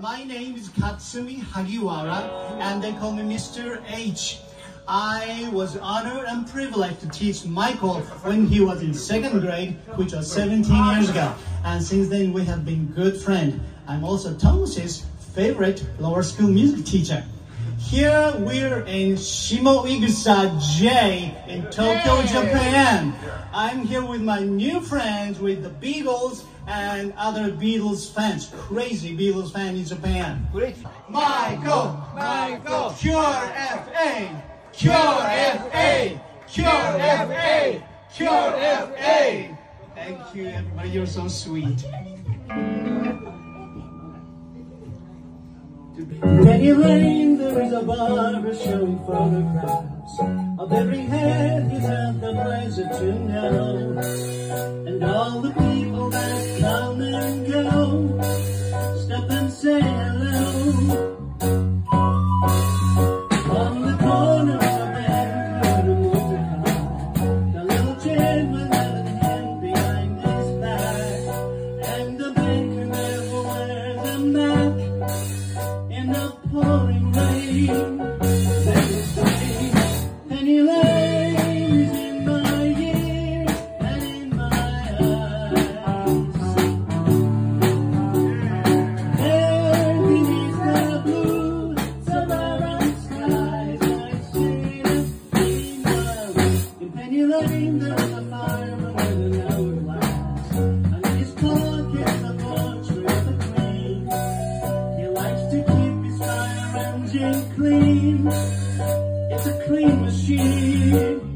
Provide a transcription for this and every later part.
My name is Katsumi Hagiwara, and they call me Mr. H. I was honored and privileged to teach Michael when he was in second grade, which was 17 years ago. And since then, we have been good friends. I'm also Thomas's favorite lower school music teacher. Here we're in Shimoigusa J in Tokyo, Japan. I'm here with my new friends with the Beatles and other Beatles fans, crazy Beatles fans in Japan. Michael, Michael. Cure FA, Cure FA, Cure FA, Cure FA. Thank you, everybody. You're so sweet. Penny Lane, there is a barber showing photographs of every head he's had the pleasure to know. And all the Lane there was a fireman machine.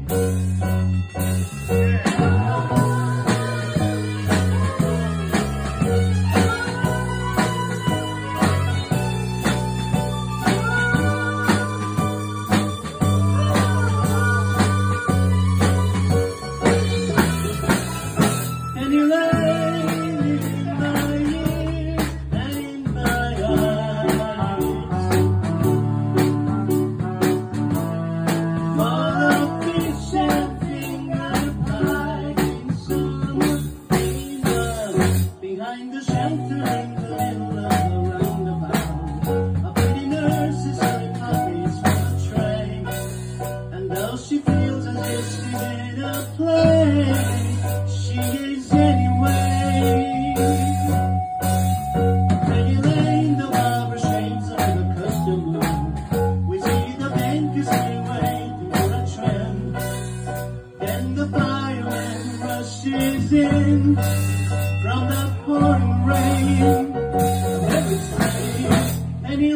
Behind the shelter in the middle of the roundabout, a pretty nurse is serving coffees from a tray. And though she feels as if she's in a play, she is anyway. Penny Lane, the barber shades of the custom room. We see the bankers waiting for a trend. Then the fireman rushes in from the pouring rain. Every time Penny